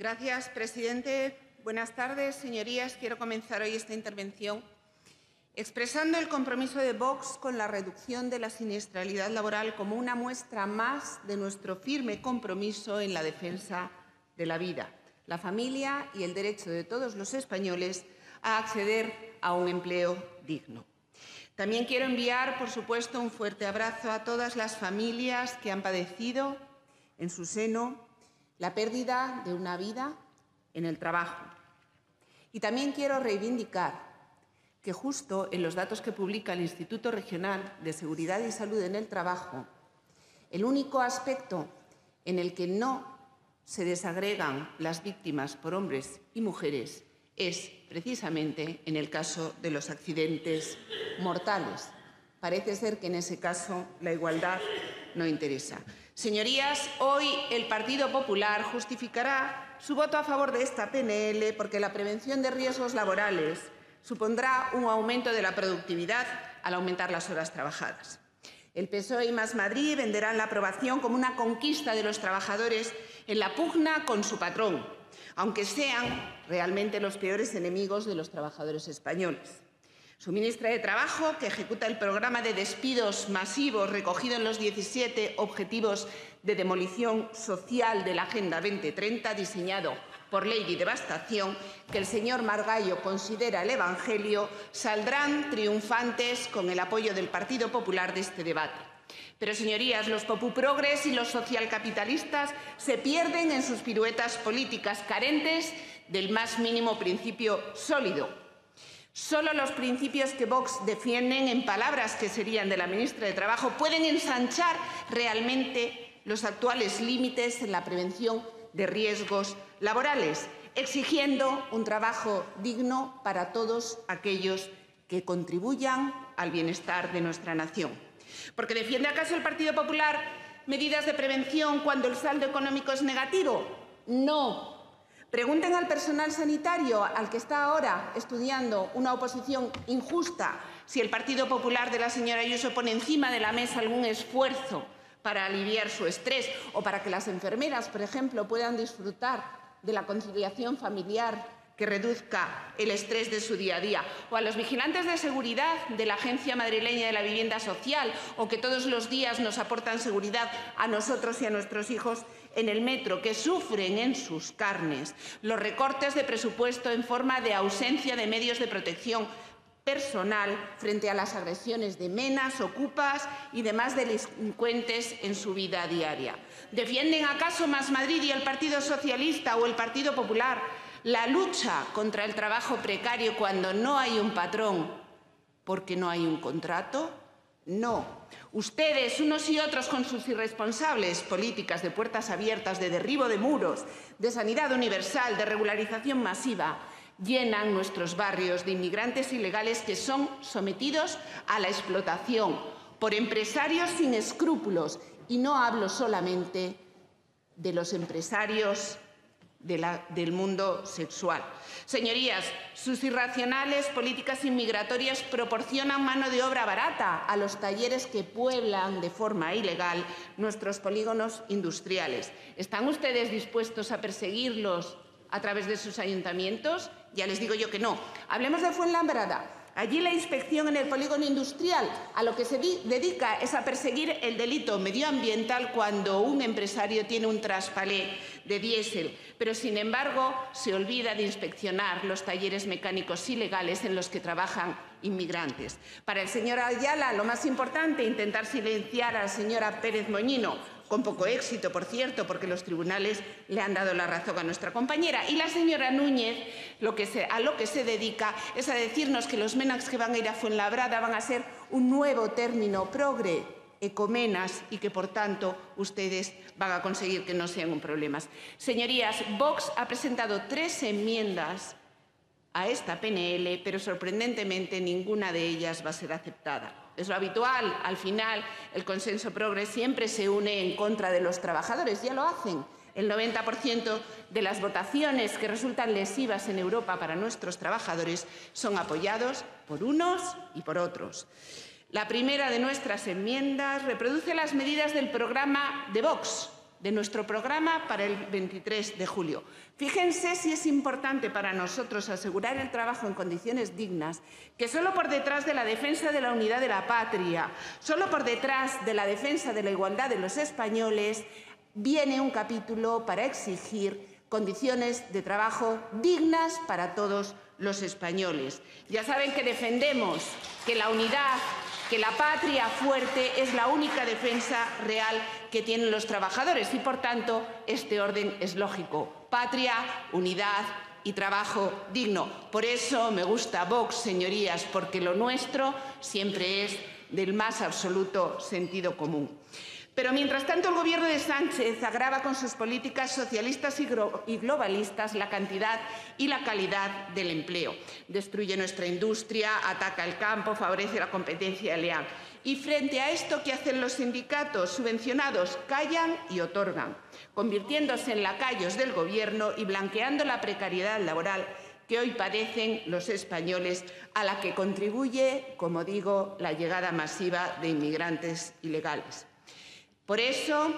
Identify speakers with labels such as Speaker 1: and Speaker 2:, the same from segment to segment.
Speaker 1: Gracias, presidente. Buenas tardes, señorías. Quiero comenzar hoy esta intervención expresando el compromiso de Vox con la reducción de la siniestralidad laboral como una muestra más de nuestro firme compromiso en la defensa de la vida, la familia y el derecho de todos los españoles a acceder a un empleo digno. También quiero enviar, por supuesto, un fuerte abrazo a todas las familias que han padecido en su seno la pérdida de una vida en el trabajo. Y también quiero reivindicar que justo en los datos que publica el Instituto Regional de Seguridad y Salud en el Trabajo, el único aspecto en el que no se desagregan las víctimas por hombres y mujeres es precisamente en el caso de los accidentes mortales. Parece ser que en ese caso la igualdad no interesa. Señorías, hoy el Partido Popular justificará su voto a favor de esta PNL porque la prevención de riesgos laborales supondrá un aumento de la productividad al aumentar las horas trabajadas. El PSOE y Más Madrid venderán la aprobación como una conquista de los trabajadores en la pugna con su patrón, aunque sean realmente los peores enemigos de los trabajadores españoles. Su ministra de Trabajo, que ejecuta el programa de despidos masivos recogido en los 17 Objetivos de Demolición Social de la Agenda 2030, diseñado por Ley de Devastación, que el señor Margallo considera el Evangelio, saldrán triunfantes con el apoyo del Partido Popular de este debate. Pero, señorías, los popuprogres y los socialcapitalistas se pierden en sus piruetas políticas carentes del más mínimo principio sólido. Solo los principios que Vox defienden, en palabras que serían de la ministra de Trabajo, pueden ensanchar realmente los actuales límites en la prevención de riesgos laborales, exigiendo un trabajo digno para todos aquellos que contribuyan al bienestar de nuestra nación. Porque defiende acaso el Partido Popular medidas de prevención cuando el saldo económico es negativo? No. Pregunten al personal sanitario al que está ahora estudiando una oposición injusta si el Partido Popular de la señora Ayuso pone encima de la mesa algún esfuerzo para aliviar su estrés o para que las enfermeras, por ejemplo, puedan disfrutar de la conciliación familiar que reduzca el estrés de su día a día, o a los vigilantes de seguridad de la Agencia Madrileña de la Vivienda Social, o que todos los días nos aportan seguridad a nosotros y a nuestros hijos en el metro, que sufren en sus carnes. Los recortes de presupuesto en forma de ausencia de medios de protección personal frente a las agresiones de menas, ocupas y demás delincuentes en su vida diaria. ¿Defienden acaso Más Madrid y el Partido Socialista o el Partido Popular la lucha contra el trabajo precario cuando no hay un patrón porque no hay un contrato? No. Ustedes, unos y otros, con sus irresponsables políticas de puertas abiertas, de derribo de muros, de sanidad universal, de regularización masiva, llenan nuestros barrios de inmigrantes ilegales que son sometidos a la explotación por empresarios sin escrúpulos. Y no hablo solamente de los empresarios del mundo sexual. Señorías, sus irracionales políticas inmigratorias proporcionan mano de obra barata a los talleres que pueblan de forma ilegal nuestros polígonos industriales. ¿Están ustedes dispuestos a perseguirlos a través de sus ayuntamientos? Ya les digo yo que no. Hablemos de Fuenlambrada. Allí la inspección en el polígono industrial a lo que se dedica es a perseguir el delito medioambiental cuando un empresario tiene un traspalé de diésel, pero sin embargo se olvida de inspeccionar los talleres mecánicos ilegales en los que trabajan inmigrantes. Para el señor Ayala, lo más importante, intentar silenciar a la señora Pérez Moñino, con poco éxito, por cierto, porque los tribunales le han dado la razón a nuestra compañera. Y la señora Núñez a lo que se dedica es a decirnos que los MENAX que van a ir a Fuenlabrada van a ser un nuevo término progre, ecomenas, y que, por tanto, ustedes van a conseguir que no sean un problema. Señorías, Vox ha presentado tres enmiendas a esta PNL, pero sorprendentemente ninguna de ellas va a ser aceptada. Es lo habitual, al final el consenso progres siempre se une en contra de los trabajadores, ya lo hacen. El 90% de las votaciones que resultan lesivas en Europa para nuestros trabajadores son apoyados por unos y por otros. La primera de nuestras enmiendas reproduce las medidas del programa de Vox, de nuestro programa para el 23 de julio. Fíjense si es importante para nosotros asegurar el trabajo en condiciones dignas, que solo por detrás de la defensa de la unidad de la patria, solo por detrás de la defensa de la igualdad de los españoles, viene un capítulo para exigir condiciones de trabajo dignas para todos los españoles. Ya saben que defendemos que la unidad, que la patria fuerte es la única defensa real que tienen los trabajadores y, por tanto, este orden es lógico. Patria, unidad y trabajo digno. Por eso me gusta Vox, señorías, porque lo nuestro siempre es del más absoluto sentido común. Pero mientras tanto el Gobierno de Sánchez agrava con sus políticas socialistas y globalistas la cantidad y la calidad del empleo. Destruye nuestra industria, ataca el campo, favorece la competencia leal. Y frente a esto, ¿qué hacen los sindicatos subvencionados? Callan y otorgan, convirtiéndose en lacayos del Gobierno y blanqueando la precariedad laboral que hoy padecen los españoles, a la que contribuye, como digo, la llegada masiva de inmigrantes ilegales. Por eso,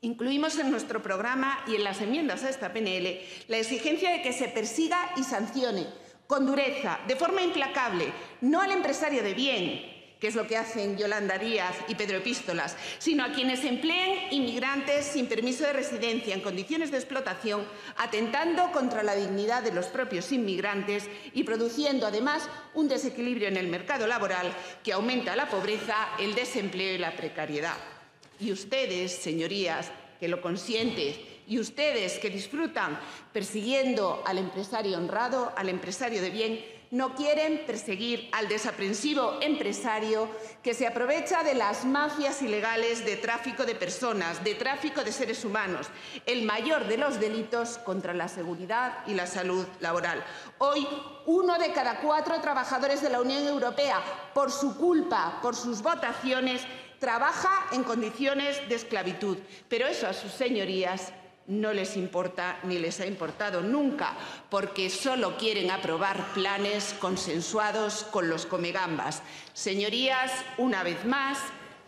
Speaker 1: incluimos en nuestro programa y en las enmiendas a esta PNL la exigencia de que se persiga y sancione con dureza, de forma implacable, no al empresario de bien, que es lo que hacen Yolanda Díaz y Pedro Epístolas, sino a quienes empleen inmigrantes sin permiso de residencia en condiciones de explotación, atentando contra la dignidad de los propios inmigrantes y produciendo además un desequilibrio en el mercado laboral que aumenta la pobreza, el desempleo y la precariedad. Y ustedes, señorías, que lo consienten, y ustedes que disfrutan persiguiendo al empresario honrado, al empresario de bien, no quieren perseguir al desaprensivo empresario que se aprovecha de las mafias ilegales de tráfico de personas, de tráfico de seres humanos, el mayor de los delitos contra la seguridad y la salud laboral. Hoy, uno de cada cuatro trabajadores de la Unión Europea, por su culpa, por sus votaciones, trabaja en condiciones de esclavitud, pero eso a sus señorías no les importa ni les ha importado nunca, porque solo quieren aprobar planes consensuados con los comegambas. Señorías, una vez más,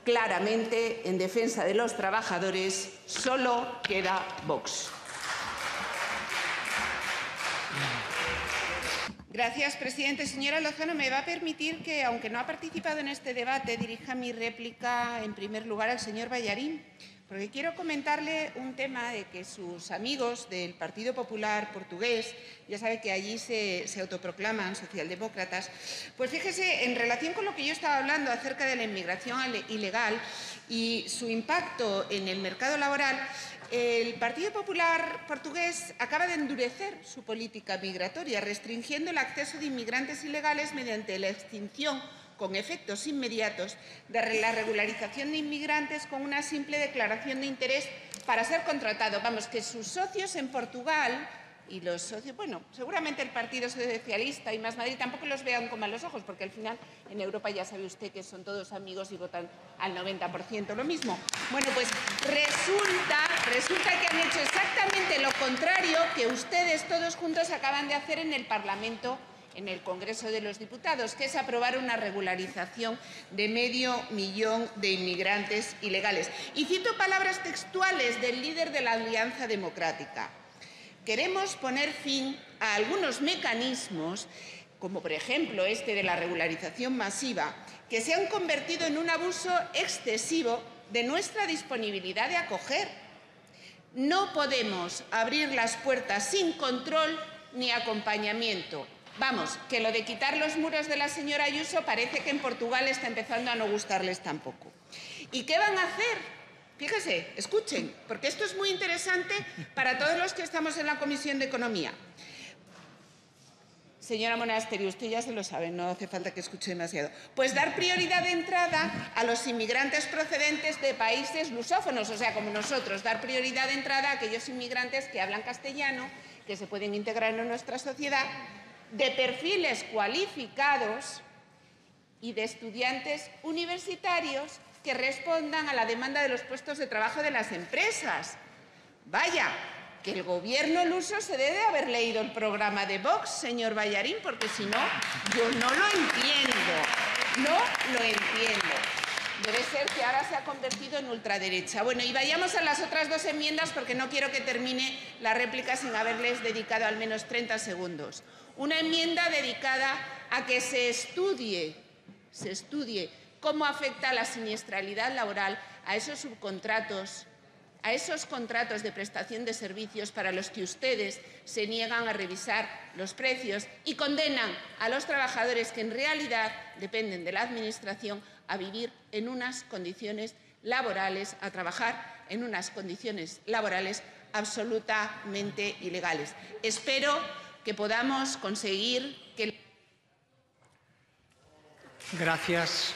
Speaker 1: claramente en defensa de los trabajadores, solo queda Vox. Gracias, presidente. Señora Lozano, me va a permitir que, aunque no ha participado en este debate, dirija mi réplica en primer lugar al señor Ballarín, porque quiero comentarle un tema de que sus amigos del Partido Popular portugués, ya sabe que allí se, se, autoproclaman socialdemócratas, pues fíjese, en relación con lo que yo estaba hablando acerca de la inmigración ilegal y su impacto en el mercado laboral, el Partido Popular portugués acaba de endurecer su política migratoria, restringiendo el acceso de inmigrantes ilegales mediante la extinción con efectos inmediatos de la regularización de inmigrantes con una simple declaración de interés para ser contratado. Vamos, que sus socios en Portugal y los socios, bueno, seguramente el Partido Socialista y Más Madrid tampoco los vean con malos ojos, porque al final en Europa ya sabe usted que son todos amigos y votan al 90% lo mismo. Bueno, pues resulta, resulta que han hecho exactamente lo contrario que ustedes todos juntos acaban de hacer en el Parlamento en el Congreso de los Diputados, que es aprobar una regularización de medio millón de inmigrantes ilegales. Y cito palabras textuales del líder de la Alianza Democrática queremos poner fin a algunos mecanismos, como por ejemplo este de la regularización masiva, que se han convertido en un abuso excesivo de nuestra disponibilidad de acoger. No podemos abrir las puertas sin control ni acompañamiento. Vamos, que lo de quitar los muros de la señora Ayuso parece que en Portugal está empezando a no gustarles tampoco. ¿Y qué van a hacer? Fíjese, escuchen, porque esto es muy interesante para todos los que estamos en la Comisión de Economía. Señora Monasterio, usted ya se lo sabe, no hace falta que escuche demasiado. Pues dar prioridad de entrada a los inmigrantes procedentes de países lusófonos, o sea, como nosotros, dar prioridad de entrada a aquellos inmigrantes que hablan castellano, que se pueden integrar en nuestra sociedad, de perfiles cualificados y de estudiantes universitarios que respondan a la demanda de los puestos de trabajo de las empresas. Vaya, que el gobierno luso se debe haber leído el programa de Vox, señor Ballarín, porque si no, yo no lo entiendo. No lo entiendo. Debe ser que ahora se ha convertido en ultraderecha. Bueno, y vayamos a las otras dos enmiendas porque no quiero que termine la réplica sin haberles dedicado al menos 30 segundos. Una enmienda dedicada a que se estudie, se estudie cómo afecta la siniestralidad laboral a esos subcontratos a esos contratos de prestación de servicios para los que ustedes se niegan a revisar los precios y condenan a los trabajadores que en realidad dependen de la Administración a vivir en unas condiciones laborales, a trabajar en unas condiciones laborales absolutamente ilegales. Espero que podamos conseguir que.
Speaker 2: Gracias.